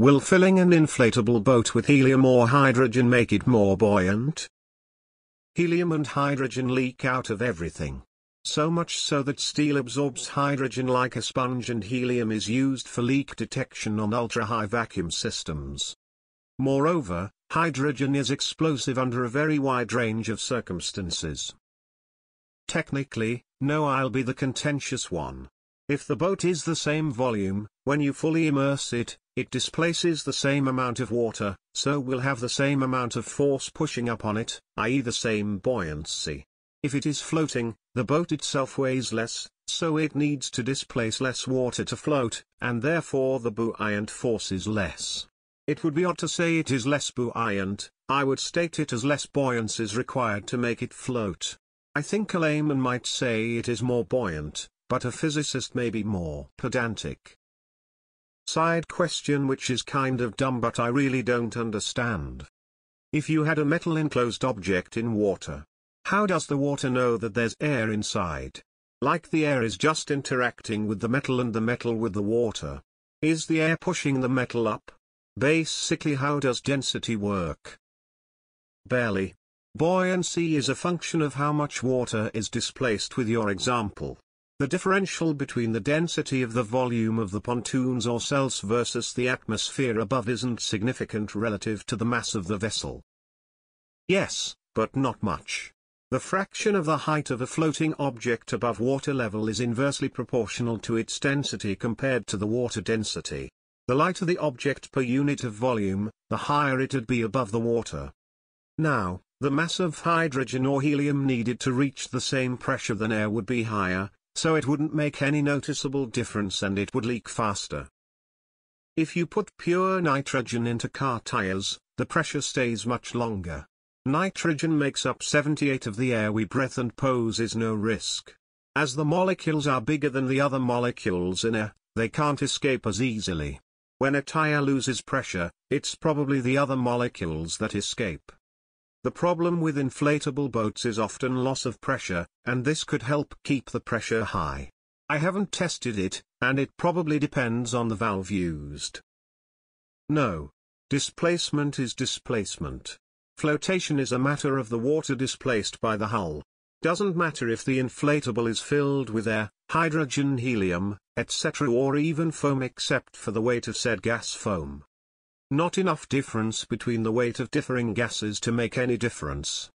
Will filling an inflatable boat with helium or hydrogen make it more buoyant? Helium and hydrogen leak out of everything. So much so that steel absorbs hydrogen like a sponge and helium is used for leak detection on ultra-high vacuum systems. Moreover, hydrogen is explosive under a very wide range of circumstances. Technically, no I'll be the contentious one. If the boat is the same volume, when you fully immerse it, it displaces the same amount of water, so will have the same amount of force pushing up on it, i.e. the same buoyancy. If it is floating, the boat itself weighs less, so it needs to displace less water to float, and therefore the buoyant force is less. It would be odd to say it is less buoyant, I would state it as less buoyancy is required to make it float. I think a layman might say it is more buoyant, but a physicist may be more pedantic. Side question which is kind of dumb but I really don't understand. If you had a metal enclosed object in water, how does the water know that there's air inside? Like the air is just interacting with the metal and the metal with the water. Is the air pushing the metal up? Basically how does density work? Barely. Buoyancy is a function of how much water is displaced with your example. The differential between the density of the volume of the pontoons or cells versus the atmosphere above isn't significant relative to the mass of the vessel. Yes, but not much. The fraction of the height of a floating object above water level is inversely proportional to its density compared to the water density. The lighter the object per unit of volume, the higher it'd be above the water. Now, the mass of hydrogen or helium needed to reach the same pressure than air would be higher, so it wouldn't make any noticeable difference and it would leak faster. If you put pure nitrogen into car tires, the pressure stays much longer. Nitrogen makes up 78 of the air we breathe and poses no risk. As the molecules are bigger than the other molecules in air, they can't escape as easily. When a tire loses pressure, it's probably the other molecules that escape. The problem with inflatable boats is often loss of pressure, and this could help keep the pressure high. I haven't tested it, and it probably depends on the valve used. No. Displacement is displacement. Flotation is a matter of the water displaced by the hull. Doesn't matter if the inflatable is filled with air, hydrogen helium, etc. or even foam except for the weight of said gas foam. Not enough difference between the weight of differing gases to make any difference.